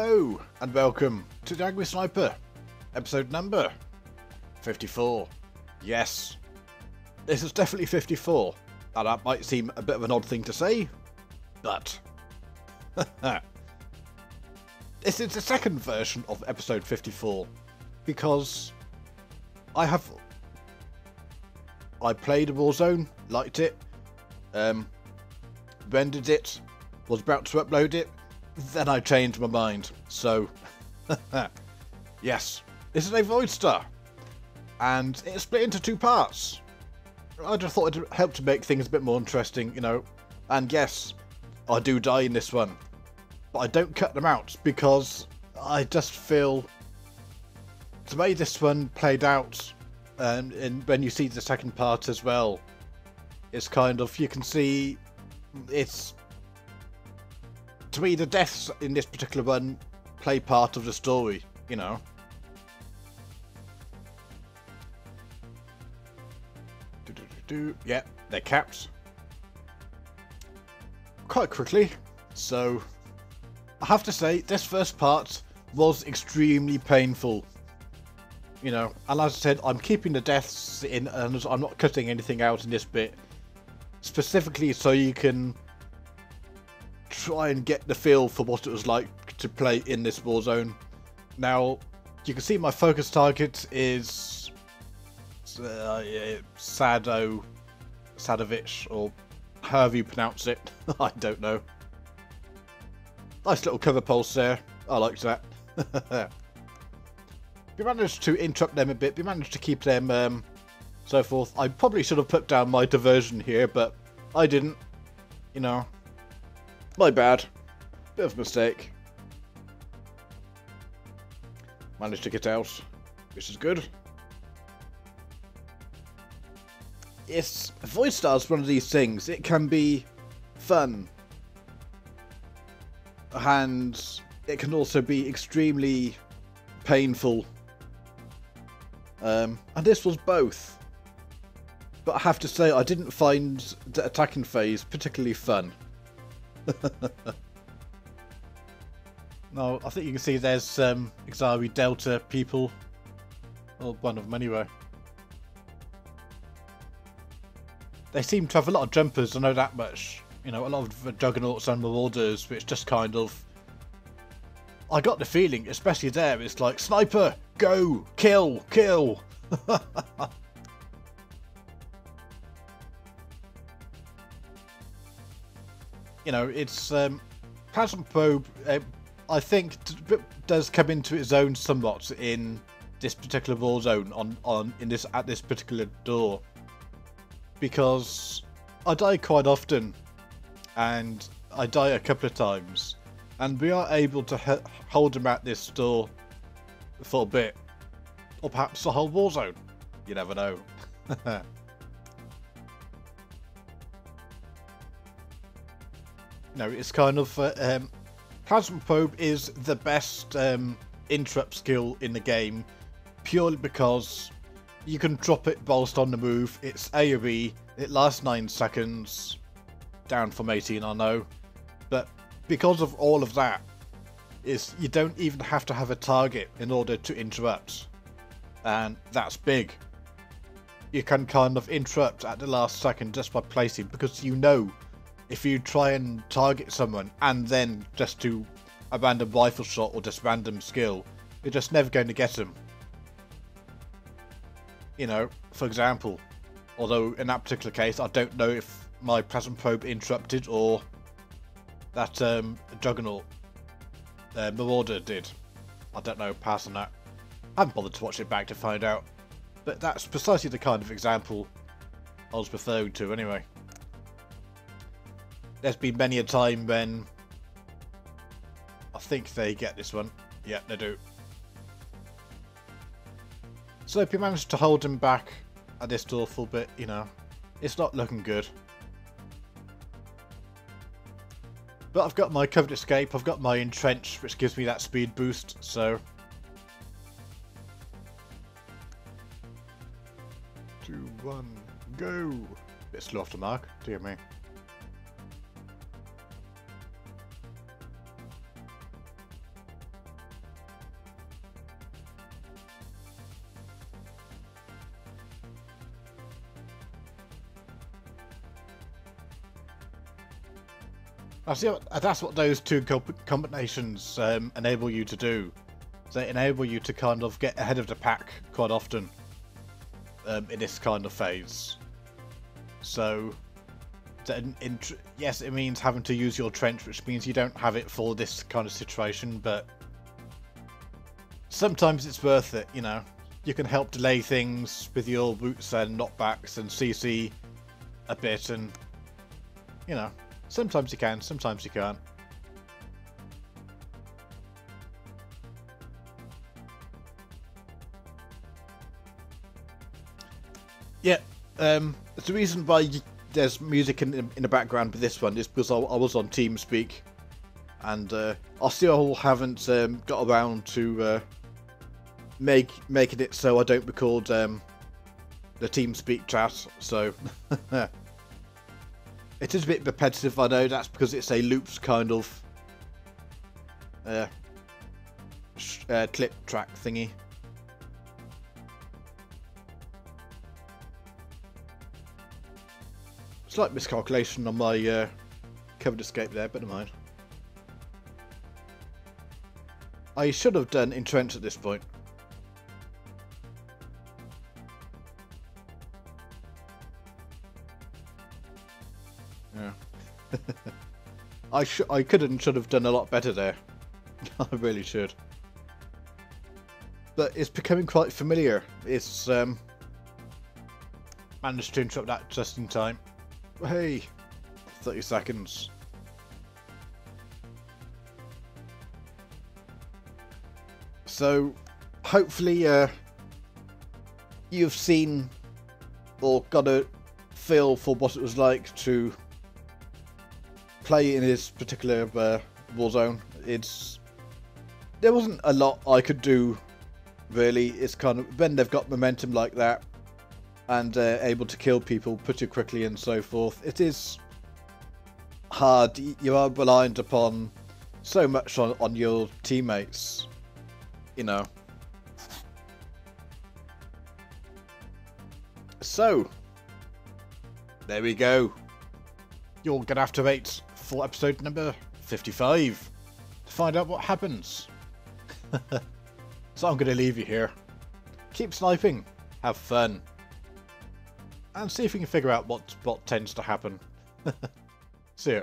Hello and welcome to Angry Sniper, episode number 54. Yes, this is definitely 54. Now that might seem a bit of an odd thing to say, but this is the second version of episode 54 because I have I played Warzone, liked it, um, rendered it, was about to upload it, then I changed my mind. So, yes, this is a Void Star, and it's split into two parts. I just thought it'd help to make things a bit more interesting, you know. And yes, I do die in this one, but I don't cut them out because I just feel the way this one played out, um, and when you see the second part as well, it's kind of you can see it's to me the deaths in this particular one play part of the story, you know. Do, do, do, do. Yeah, they're capped. Quite quickly, so I have to say this first part was extremely painful. You know, and as I said, I'm keeping the deaths in and I'm not cutting anything out in this bit. Specifically so you can try and get the feel for what it was like to play in this war zone. Now, you can see my focus target is uh, Sado, Sadovich, or however you pronounce it. I don't know. Nice little cover pulse there. I liked that. we managed to interrupt them a bit. We managed to keep them um, so forth. I probably should have put down my diversion here, but I didn't. You know, my bad. Bit of mistake. Managed to get out, which is good. Yes, Void Star is one of these things. It can be fun. And it can also be extremely painful. Um, and this was both. But I have to say, I didn't find the attacking phase particularly fun. no, I think you can see there's um, Xari Delta people. Well, one of them anyway. They seem to have a lot of jumpers, I know that much. You know, a lot of Juggernauts and Marauders, which just kind of... I got the feeling, especially there, it's like, Sniper! Go! Kill! Kill! you know, it's um, Plasma Probe. Uh, I think does come into its own somewhat in this particular war zone on on in this at this particular door because I die quite often and I die a couple of times and we are able to hold him at this door for a bit or perhaps the whole war zone you never know no, it's kind of uh, um, Plasma Probe is the best um, interrupt skill in the game, purely because you can drop it whilst on the move. It's AoE. It lasts nine seconds, down from 18, I know, but because of all of that, is you don't even have to have a target in order to interrupt, and that's big. You can kind of interrupt at the last second just by placing because you know if you try and target someone and then just do a random rifle shot or just random skill, you're just never going to get them. You know, for example, although in that particular case, I don't know if my plasma probe interrupted or that um, Juggernaut uh, Marauder did. I don't know, pass on that. I haven't bothered to watch it back to find out. But that's precisely the kind of example I was referring to anyway there's been many a time when I think they get this one. Yeah, they do. So if you manage to hold him back at this awful bit, you know, it's not looking good. But I've got my covered escape, I've got my entrench, which gives me that speed boost, so... Two, one, go! Bit slow off the mark, dear me. I see. What, that's what those two combinations um, enable you to do. They enable you to kind of get ahead of the pack quite often um, in this kind of phase. So, yes, it means having to use your trench, which means you don't have it for this kind of situation, but sometimes it's worth it, you know. You can help delay things with your boots and knockbacks and CC a bit, and, you know, sometimes you can, sometimes you can't. Yeah, um, the reason why there's music in, in the background with this one is because I, I was on TeamSpeak, and uh, I still haven't um, got around to uh, make making it so I don't record um, the TeamSpeak chat. So it is a bit repetitive. I know that's because it's a loops kind of uh, uh, clip track thingy. Slight miscalculation on my uh, covered escape there, but never mind. I should have done entrench at this point. I should I could and should have done a lot better there. I really should. But it's becoming quite familiar. It's um managed to interrupt that just in time. Hey, 30 seconds. So, hopefully, uh, you've seen or got a feel for what it was like to play in this particular uh, Warzone. It's there wasn't a lot I could do, really. It's kind of when they've got momentum like that, and uh, able to kill people pretty quickly and so forth. It is hard. You are reliant upon so much on, on your teammates, you know. So, there we go. You're to have to wait for episode number 55 to find out what happens. so I'm going to leave you here. Keep sniping. Have fun and see if we can figure out what what tends to happen. see ya.